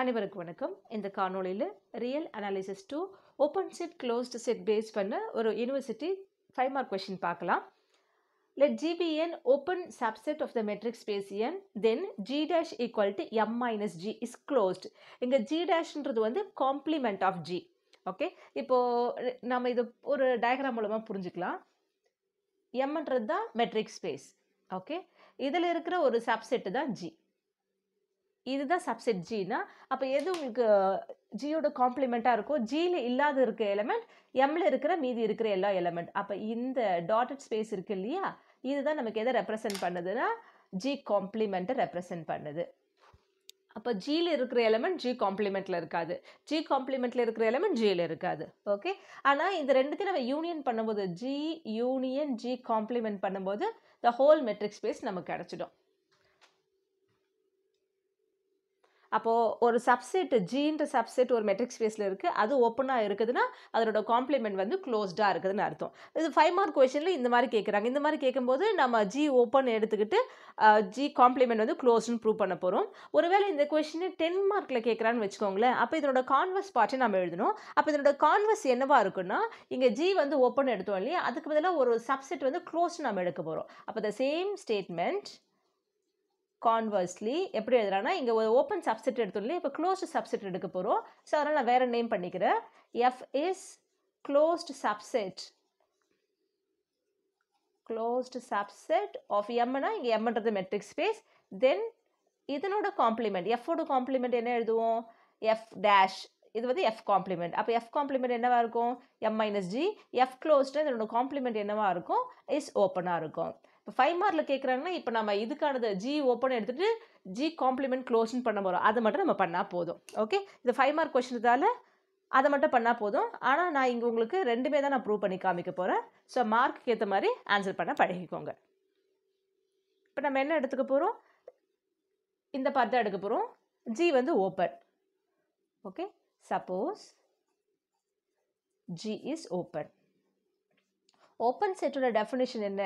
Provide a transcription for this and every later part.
அனைவருக்கும் வணக்கம். இந்த காணொளியில் real analysis to open set closed set base பண்ண ஒரு யூனிவர்சிட்டி ஃபைவ் மார்க் கொஷின் பார்க்கலாம். Let G be an open subset of the metric space metric then G dash G dash equal to M minus G is closed. வந்து complement of G okay இப்போது நம்ம இது ஒரு diagram மூலமாக புரிஞ்சுக்கலாம். எம்ன்றது தான் metric space okay இதில் இருக்கிற ஒரு சப்செட்டு தான் ஜி இதுதான் சப்செட் ஜினா அப்போ எது உங்களுக்கு ஜியோட காம்ப்ளிமெண்ட்டாக இருக்கும் ஜியில் இல்லாத இருக்க எலமெண்ட் எம்மில் இருக்கிற மீதி இருக்கிற எல்லா எலமெண்ட் அப்போ இந்த டாட்டட் ஸ்பேஸ் இருக்கு இல்லையா இதுதான் நமக்கு எதை ரெப்ரசன்ட் பண்ணுதுன்னா ஜி காம்ப்ளிமெண்ட்டை ரெப்ரசன்ட் பண்ணுது. அப்போ ஜியில் இருக்கிற எலமெண்ட் ஜி காம்ப்ளிமெண்ட்டில் இருக்காது. ஜி காம்ப்ளிமெண்ட்டில் இருக்கிற எலமெண்ட் ஜியில் இருக்காது. ஓகே ஆனால் இந்த ரெண்டுத்தையும் நம்ம யூனியன் பண்ணும்போது ஜி யூனியன் ஜி காம்ப்ளிமெண்ட் பண்ணும்போது த ஹோல் மெட்ரிக் ஸ்பேஸ் நமக்கு கிடச்சிடும். அப்போது ஒரு சப்செட் ஜீன்ற சப்செட் ஒரு மெட்ரிக் ஸ்பேஸில் இருக்குது அது ஓப்பனாக இருக்குதுன்னா அதோட காம்ப்ளிமெண்ட் வந்து க்ளோஸ்டாக இருக்குதுன்னு அர்த்தம். இது ஃபைவ் மார்க் கொஷனில் இந்த மாதிரி கேட்குறாங்க இந்த மாதிரி கேட்கும்போது நம்ம ஜி ஓப்பன் எடுத்துக்கிட்டு ஜி காம்ப்ளிமெண்ட் வந்து க்ளோஸ்னு ப்ரூவ் பண்ண போகிறோம் ஒருவேளை இந்த கொஷினை டென் மார்க்கில் கேட்குறான்னு வச்சுக்கோங்களேன். அப்போ இதனோட கான்வர்ஸ் பார்ட்டை நம்ம எழுதணும். அப்போ இதனோட கான்வர்ஸ் என்னவாக இருக்குன்னா இங்கே ஜி வந்து ஓப்பன் எடுத்தோம் இல்லையா? அதுக்கு பதிலாக ஒரு சப்செட் வந்து க்ளோஸ் நம்ம எடுக்க போகிறோம் அப்போ த சேம் ஸ்டேட்மெண்ட் கான்வர்ஸ்லி எப்படி எழுதுறான்னா இங்கே ஒரு ஓப்பன் சப்செட் எடுத்தோம்ல இப்போ க்ளோஸ்டு சப்செட் எடுக்க போகிறோம் ஸோ அதனால் நான் வேறு நேம் பண்ணிக்கிறேன். F is closed subset closed subset of எம்னா இங்கே எம்ன்றது மெட்ரிக் ஸ்பேஸ் தென் இதனோட காம்ப்ளிமெண்ட் எஃபோட காம்ப்ளிமெண்ட் என்ன எழுதுவோம்? எஃப் டேஷ் இது வந்து எஃப் காம்ப்ளிமெண்ட் அப்போ எஃப் காம்ப்ளிமெண்ட் என்னவாக இருக்கும்? M minus G F closed இதனோட காம்ப்ளிமெண்ட் என்னவாக இருக்கும்? இஸ் ஓப்பனாக இருக்கும். இப்போ ஃபைவ் மார்க்கில் கேட்குறாங்கன்னா இப்போ நம்ம இதுக்கானது ஜி ஓப்பன் எடுத்துகிட்டு ஜி காம்ப்ளிமெண்ட் க்ளோஸ்னு பண்ண போகிறோம் அதை மட்டும் நம்ம பண்ணால் போதும். ஓகே இது ஃபைவ் மார்க் கொஷினதால் அதை மட்டும் பண்ணால் போதும். ஆனால் நான் இங்கே உங்களுக்கு ரெண்டுமே தான் நான் ப்ரூவ் பண்ணி காமிக்க போகிறேன் ஸோ மார்க்குக்கு ஏற்ற மாதிரி ஆன்சர் பண்ண பழகிக்கோங்க. இப்போ நம்ம என்ன எடுத்துக்க போகிறோம் இந்த பார்த்து தான் எடுக்க போகிறோம் ஜி வந்து open okay suppose G is open open செட்டோட டெஃபினேஷன் என்ன?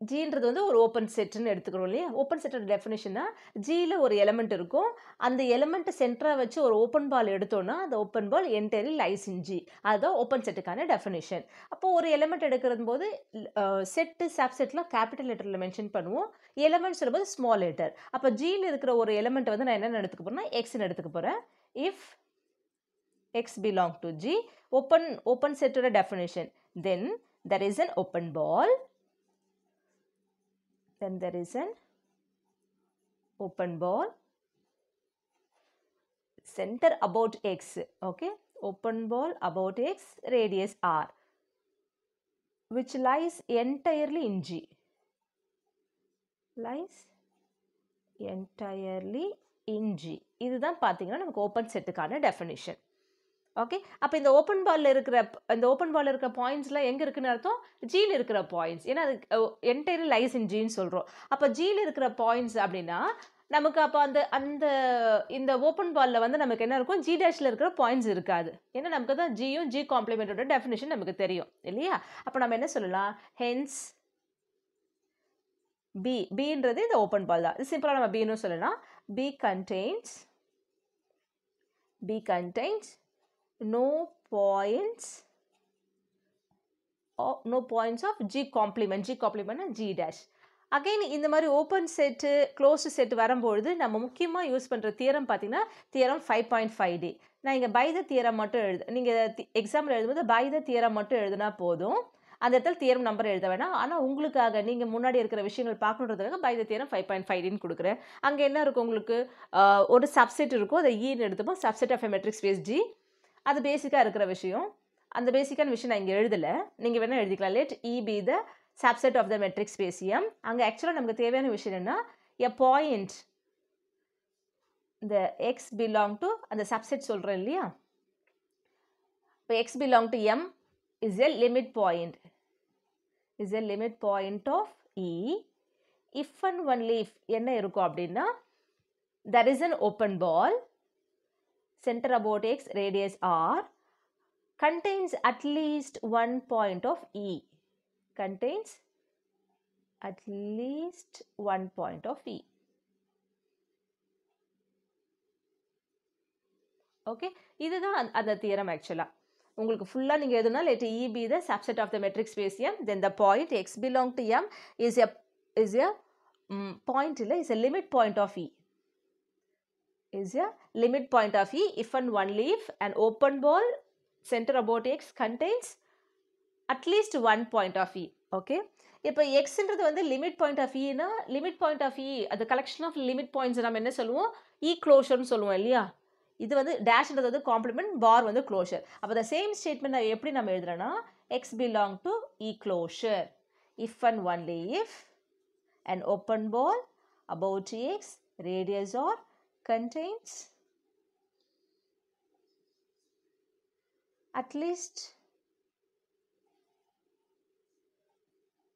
ஜின்றது வந்து ஒரு ஓப்பன் செட்டுன்னு எடுத்துக்கிறோம் இல்லையா? ஓப்பன் செட்டோட டெஃபினேஷன்னா ஜியில் ஒரு எலமெண்ட் இருக்கும். அந்த எலமெண்ட்டை சென்டராக வச்சு ஒரு ஓப்பன் பால் எடுத்தோன்னா அந்த open ball entirely lies in G அதுதான் ஓப்பன் செட்டுக்கான டெஃபினேஷன் அப்போது ஒரு எலமெண்ட் எடுக்கிறது போது செட்டு சப்செட்லாம் கேபிட்டல் லெட்டரில் மென்ஷன் பண்ணுவோம். எலமெண்ட் சொல்லும்போது ஸ்மால் லெட்டர் அப்போ ஜியில் இருக்கிற ஒரு எலமெண்ட் வந்து நான் என்னென்ன எடுத்துக்க போகிறேன்னா எக்ஸ்ன்னு எடுத்துக்க போகிறேன் if x belong to G open open செட்டோட definition then there is an open ball then there is an open ball center about x okay open ball about x radius r which lies entirely in g lies entirely in g இதுதான் பார்த்தீங்கன்னா நமக்கு open செட்டுக்கான definition okay அப்போ இந்த open பாலில் இருக்கிற இந்த open பாலில் இருக்கிற பாயிண்ட்ஸ்லாம் எங்கே இருக்குன்னு அர்த்தம்? ஜியில் இருக்கிற பாயிண்ட்ஸ் ஏன்னா அது என்டையர் லைஸ் இன் ஜின்னு சொல்கிறோம் அப்போ ஜியில் இருக்கிற பாயிண்ட்ஸ் அப்படின்னா நமக்கு அப்போ அந்த அந்த இந்த ஓப்பன் பாலில் வந்து நமக்கு என்ன இருக்கும்? ஜி டேஷில் இருக்கிற பாயிண்ட்ஸ் இருக்காது. ஏன்னா நமக்கு தான் ஜியும் ஜி காம்ப்ளிமெண்ட்டோட டெஃபினேஷன் நமக்கு தெரியும். இல்லையா? அப்போ நம்ம என்ன சொல்லலாம்? ஹென்ஸ் பி பின்றது இந்த ஓப்பன் பால் தான். இது சிம்பிளாக நம்ம பீனும் சொல்லலாம். B contains B contains no points or no points of g complement. G complement and g dash. Again இந்த மாதிரி ஓப்பன் செட்டு க்ளோஸ்டு செட் வரும்பொழுது நம்ம முக்கியமாக யூஸ் பண்ணுற தியரம் பார்த்தீங்கன்னா theorem five point five D நான் இங்கே பை த தியரம் மட்டும் எழுது நீங்கள் எக்ஸாம்பிள் எழுதும்போது பை த தியரம் மட்டும் எழுதுனா போதும். அந்த இடத்துல தியரம் நம்பர் எழுத வேணாம். ஆனால் உங்களுக்காக நீங்கள் முன்னாடி இருக்கிற விஷயங்கள் பார்க்கணுன்றதுக்காக by the theorem five point five டின்னு கொடுக்குறேன். அங்கே என்ன இருக்கும் உங்களுக்கு? ஒரு சப்செட் இருக்கும். அதை e ஈன்னு எடுத்துப்போம். Subset of a metric space G அது பேசிக்காக இருக்கிற விஷயம். அந்த பேசிக்கான விஷயம் நான் இங்கே எழுதலை. நீங்கள் வேணால் எழுதிக்கலாம். Let E be the subset of the metric ஸ்பேசியம் அங்கே ஆக்சுவலாக நமக்கு தேவையான விஷயம் என்னென்னா எ பாயிண்ட் இந்த எக்ஸ் பிலாங் டு அந்த சப்செட் சொல்கிறேன் இல்லையா? இப்போ x belong to M is a limit point is a limit point of E if and only if என்ன இருக்கும் அப்படின்னா there is an open ball center about x radius r contains at least one point of e. Contains at least one point of e. Okay இதுதான் அந்த- அந்த theorem ஆக்சுவலாக உங்களுக்கு ஃபுல்லாக நீங்கள் எதுனா let E be the subset of the metric space M then the point x belong to M is a is a point இல்லை is a limit point of E is a limit point of E if and only if an open ball center about X contains at least one point of E. Okay. இப்போ எக்ஸ்ன்றது வந்து limit point of இனா limit point of E அது collection of limit points நம்ம என்ன சொல்லுவோம் e இ க்ளோஷர்னு சொல்லுவோம் இல்லையா இது வந்து டேஷ்ன்றது வந்து காம்ப்ளிமெண்ட் பார் வந்து க்ளோஷர் அப்போ த சேம் ஸ்டேட்மெண்ட் எப்படி நம்ம எழுதுறோன்னா x belong to E closure if and only if and open ball about x radius R contains at least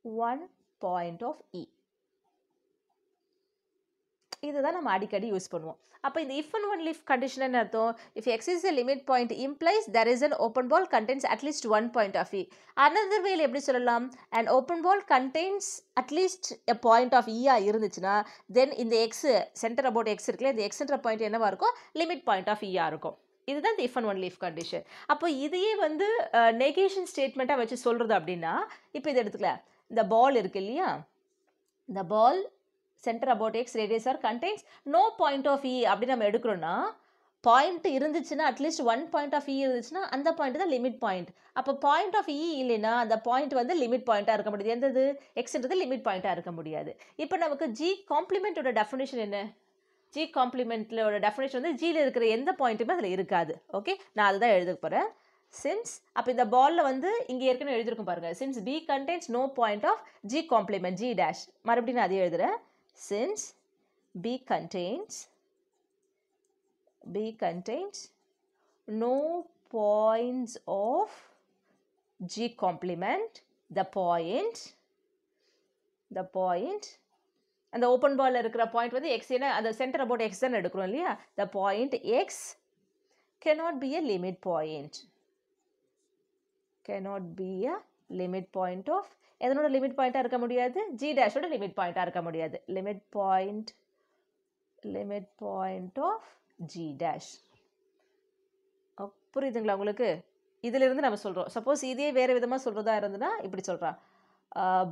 one point of E. இதுதான் நம்ம அடிக்கடி யூஸ் பண்ணுவோம். அப்போ இந்த if and one leaf condition என்ன அர்த்தம் if x is a limit point implies there is an open ball contains at least one point of E another வேல எப்படி சொல்லலாம்? And open ball contains at least a point of E இருந்துச்சுன்னா then இந்த X centre about X இருக்குல்ல இந்த எக்ஸ்ன்ற point என்னவா இருக்கும்? Limit point of இயா இருக்கும். இதுதான் இந்த if and only if condition அப்போ இதையே வந்து நெகேஷன் ஸ்டேட்மெண்ட்டாக வச்சு சொல்கிறது அப்படின்னா இப்போ இதை எடுத்துக்கல இந்த பால் இருக்கு இல்லையா? இந்த ball centre about X radius R contains no point of E அப்படி நம்ம எடுக்கிறோன்னா பாயிண்ட் இருந்துச்சுன்னா at least one point of E இருந்துச்சுன்னா அந்த பாயிண்ட் தான் லிமிட் பாயிண்ட் அப்போ பாயிண்ட் ஆஃப் இ இல்லைன்னா அந்த பாயிண்ட் வந்து லிமிட் பாயிண்ட்டாக இருக்க முடியாது. எந்தது? எக்ஸ்ன்றது லிமிட் பாயிண்ட்டாக இருக்க முடியாது. இப்போ நமக்கு ஜி காம்ப்ளிமெண்ட்டோட டெஃபினேஷன் என்ன? ஜி காம்ப்ளிமெண்ட்லோட டெஃபினேஷன் வந்து ஜியில் இருக்கிற எந்த பாயிண்ட்டுமே அதில் இருக்காது. ஓகே நான் அதுதான் எழுத போகிறேன் சின்ஸ் அப்போ இந்த பாலில் வந்து இங்கே ஏற்கனவே எழுதியிருக்கும் பாருங்கள் since B contains no point of G complement G dash மறுபடியும் நான் அதே எழுதுகிறேன் since B contains B contains no points of G complement the point the point அந்த ஓப்பன் பால்ல இருக்கிற பாயிண்ட் வந்து எக்ஸ் ஏன்னா அந்த சென்டர் அபவுட் எக்ஸ் தான் எடுக்கிறோம் இல்லையா the point X cannot be a limit point cannot be a limit point of எதனோட limit பாயிண்ட்டாக இருக்க முடியாது? ஜி டேஷோட லிமிட் பாயிண்ட்டாக இருக்க முடியாது. Limit point limit point of G dash புரியுதுங்களா உங்களுக்கு? இதிலிருந்து நம்ம சொல்கிறோம் சப்போஸ் இதே வேறு விதமாக சொல்கிறதா இருந்ததுன்னா இப்படி சொல்கிறான்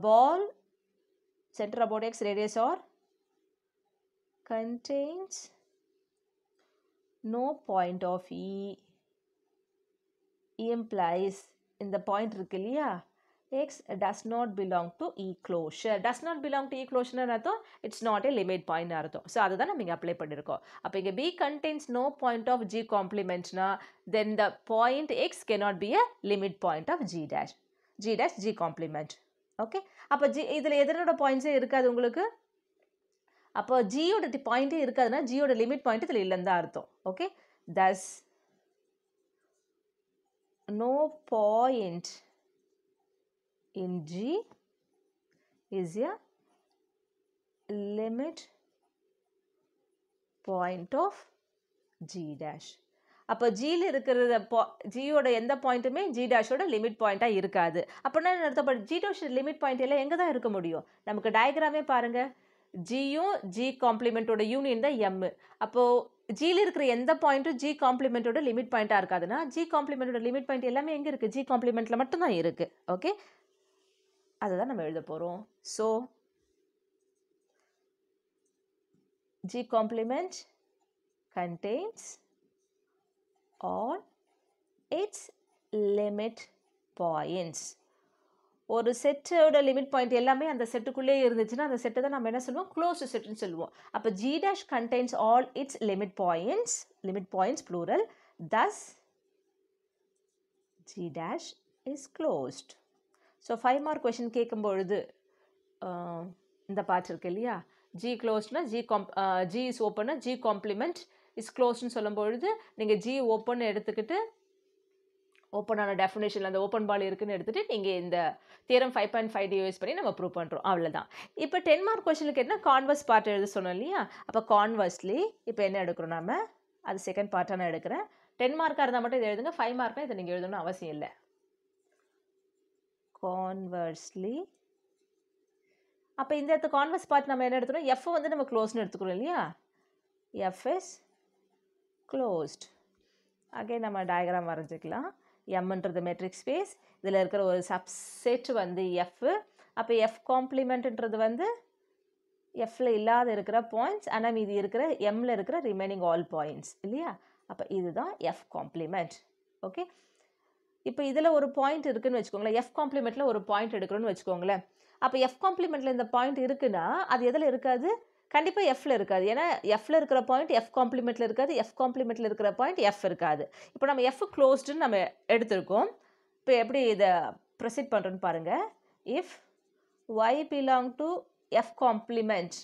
ball centre about X radius R contains no point of E implies இந்த பாயிண்ட் இருக்கு இல்லையா? X does not belong to E closure does not belong to E closure அர்த்தம் it's not a limit point அர்த்தம் so அதை தான் நம்ம இங்கே apply பண்ணியிருக்கோம் அப்போ இங்கே B contains no point of G complementனா then the point x cannot be a limit point of G dash G dash G complement okay அப்போ ஜி இதில் எதனோட பாயிண்ட்ஸே இருக்காது உங்களுக்கு அப்போ ஜியோட பாயிண்ட்டே இருக்காதுன்னா ஜியோட லிமிட் பாயிண்ட் இதில் இல்லைன்னு தான் அர்த்தம் okay thus no point in G is a limit point of G dash. அப்போ ஜியில் இருக்கிறத பா ஜியோட எந்த பாயிண்ட்டுமே ஜி டேஷோட லிமிட் பாயிண்ட்டாக இருக்காது. அப்படின்னா என்ன ஜி டேஷ் லிமிட் பாயிண்ட் எல்லாம் எங்கே தான் இருக்க முடியும்? நமக்கு டயக்ராமே பாருங்கள் ஜியும் ஜி காம்ப்ளிமெண்ட்டோட யூனியன் தான் எம்மு அப்போது ஜியில் இருக்கிற எந்த பாயிண்ட்டும் ஜி காம்ப்ளிமெண்ட்டோட லிமிட் பாயிண்ட்டாக இருக்காதுன்னா ஜி காம்ப்ளிமெண்ட்டோட லிமிட் பாயிண்ட் எல்லாமே எங்கே இருக்குது ஜி காம்ப்ளிமெண்ட்டில் மட்டும்தான் இருக்குது ஓகே அதை தான் நம்ம எழுத போகிறோம் so G complement contains all its limit points. ஒரு செட்டோட லிமிட் பாயிண்ட் எல்லாமே அந்த செட்டுக்குள்ளே இருந்துச்சுன்னா அந்த செட்டை தான் நம்ம என்ன சொல்லுவோம்? க்ளோஸ் செட்டுன்னு சொல்லுவோம். அப்போ G dash contains all its limit points limit points plural thus G dash is closed so five mark question கேட்கும்பொழுது இந்த பார்ட் இருக்கு இல்லையா? ஜி க்ளோஸ்ட்னா ஜி காம் ஜி இஸ் ஓப்பன்னா ஜி காம்ப்ளிமெண்ட் இஸ் க்ளோஸ்ன்னு சொல்லும் பொழுது நீங்கள் ஜி ஓப்பன் எடுத்துக்கிட்டு ஓப்பனான டெஃபினேஷனில் அந்த ஓப்பன் பால் இருக்குன்னு எடுத்துகிட்டு நீங்கள் இந்த theorem five point five T use பண்ணி நம்ம ப்ரூவ் பண்ணுறோம் அவ்வளோதான் இப்போ டென் மார்க் கொஷனுக்கு என்ன கான்வர்ஸ் பார்ட் எழுத சொன்னோம் இல்லையா? அப்போ கான்வர்ஸ்லி இப்போ என்ன எடுக்கிறோம் நம்ம அது செகண்ட் பார்ட்டாக நான் எடுக்கிறேன். டென் மார்க்காக இருந்தால் மட்டும் இதை எழுதுங்க. ஃபைவ் மார்க்னா இதை நீங்கள் எழுதணும்னு அவசியம் இல்லை. கான்வர்ஸ்லி அப்போ இந்த இடத்து கான்வர்ஸ் பார்ட் நம்ம என்ன எடுத்துக்கணும் எஃப் வந்து நம்ம க்ளோஸ்னு எடுத்துக்கிறோம் இல்லையா? எஃப் இஸ் க்ளோஸ்ட் அகைன் நம்ம டயக்ராம் வரைஞ்சிக்கலாம். எம்ன்றது மெட்ரிக் ஸ்பேஸ் இதில் இருக்கிற ஒரு சப்செட் வந்து எஃப் அப்போ எஃப் காம்ப்ளிமெண்ட்ன்றது வந்து எஃப்ல இல்லாத இருக்கிற பாயிண்ட்ஸ் ஆனால் மீதி இருக்கிற எம்மில் இருக்கிற ரிமைனிங் ஆல் பாயிண்ட்ஸ் இல்லையா? அப்போ இதுதான் எஃப் காம்ப்ளிமெண்ட் ஓகே இப்போ இதில் ஒரு பாயிண்ட் இருக்குதுன்னு வச்சுக்கோங்களேன். எஃப் காம்ப்ளிமெண்ட்டில் ஒரு பாயிண்ட் எடுக்கிறோன்னு வச்சுக்கோங்களேன். அப்போ எஃப் காம்ப்ளிமெண்ட்டில் இந்த பாயிண்ட் இருக்குன்னா அது எதில் இருக்காது? கண்டிப்பாக எஃப்ல இருக்காது. ஏன்னா எஃப்ல இருக்கிற பாயிண்ட் எஃப் காம்ப்ளிமெண்ட்டில் இருக்காது. எஃப் காம்ப்ளிமெண்ட்டில் இருக்கிற பாயிண்ட் எஃப் இருக்காது. இப்போ நம்ம எஃப் க்ளோஸ்டுன்னு நம்ம எடுத்திருக்கோம். இப்போ எப்படி இதை ப்ரொசீட் பண்ணுறோன்னு பாருங்கள் if Y belong to F complement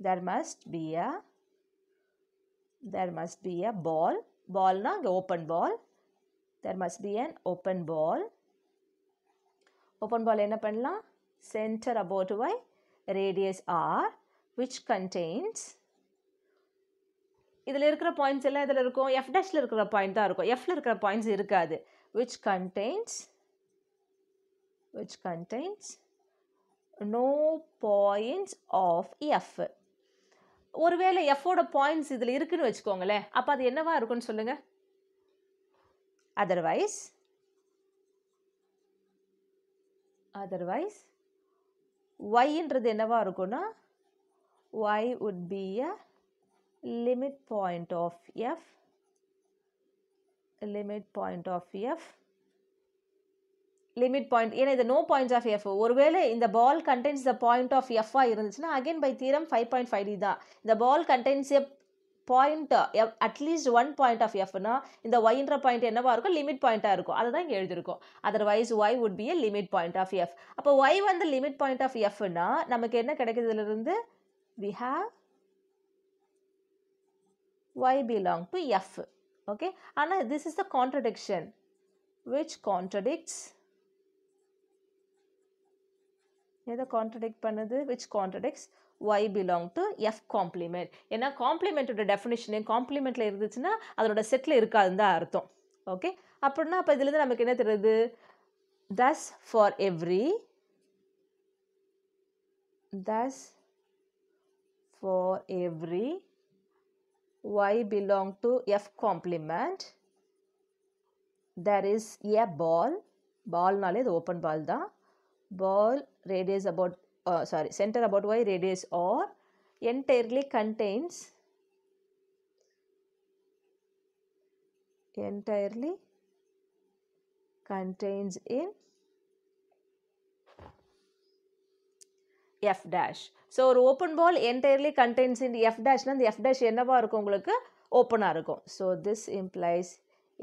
there must be a there must be a ball. பால்னால் அங்கே open ball there must be an open ball open ball என்ன பண்ணலாம் centre about Y radius R which contains இதில் இருக்கிற points எல்லாம் இதில் இருக்கும் F டேஷில் இருக்கிற பாயிண்ட் தான் இருக்கும் எஃப்ல இருக்கிற பாயிண்ட்ஸ் இருக்காது which contains which contains no points of F ஒருவேளை எஃபோட பாயிண்ட்ஸ் இதில் இருக்குன்னு வச்சுக்கோங்களேன். அப்போ அது என்னவா இருக்கும்னு சொல்லுங்க? அதர்வைஸ் அதர்வைஸ் ஒய்ன்றது என்னவா இருக்கும்னா Y would be a limit point of F limit point of F limit point ஏன்னா இது நோ பாயிண்ட் ஆஃப் எஃப் ஒருவேளை இந்த ball contains the point of எஃப்ஆ இருந்துச்சுன்னா again by theorem five point five T தான். இந்த ball contains a point at least one point of எஃப்னா இந்த ஒய்ன்ற point என்னவா இருக்கும்? லிமிட் பாயிண்ட்டாக இருக்கும். அதை தான் இங்கே எழுதியிருக்கோம். Otherwise Y would be a limit point of F அப்போ ஒய் வந்து லிமிட் பாயிண்ட் ஆஃப் எஃப்னா நமக்கு என்ன கிடைக்கிறதுலேருந்து we have Y belong to F okay ஆனால் this is the contradiction which contradicts எதை கான்ட்ரடிக்ட் பண்ணுது? Which contradicts Y belong to F complement ஏன்னா காம்ப்ளிமெண்ட்டோட டெஃபினிஷனு காம்ப்ளிமெண்ட்டில் இருந்துச்சுன்னா அதோட செட்டில் இருக்காதுன்னு தான் அர்த்தம். ஓகே அப்படின்னா அப்போ இதுலேருந்து நமக்கு என்ன தெரியுது? Thus for every thus for every Y belong to F complement there is a ball பால்னாலே இது ஓப்பன் பால் தான். Ball radius about uh, sorry center about y radius or entirely contains entirely contains in f dash. So ஒரு open ball entirely contains in F டேஷ்னா இந்த F dash என்னவா இருக்கும் உங்களுக்கு? ஓப்பனாக இருக்கும். So this implies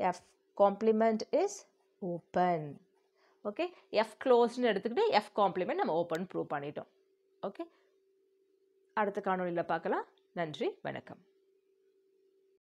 F complement is open okay F க்ளோஸ்னு எடுத்துக்கிட்டு F complement நம்ம open prove பண்ணிட்டோம். ஓகே அடுத்த காணொலியில் பார்க்கலாம். நன்றி வணக்கம்.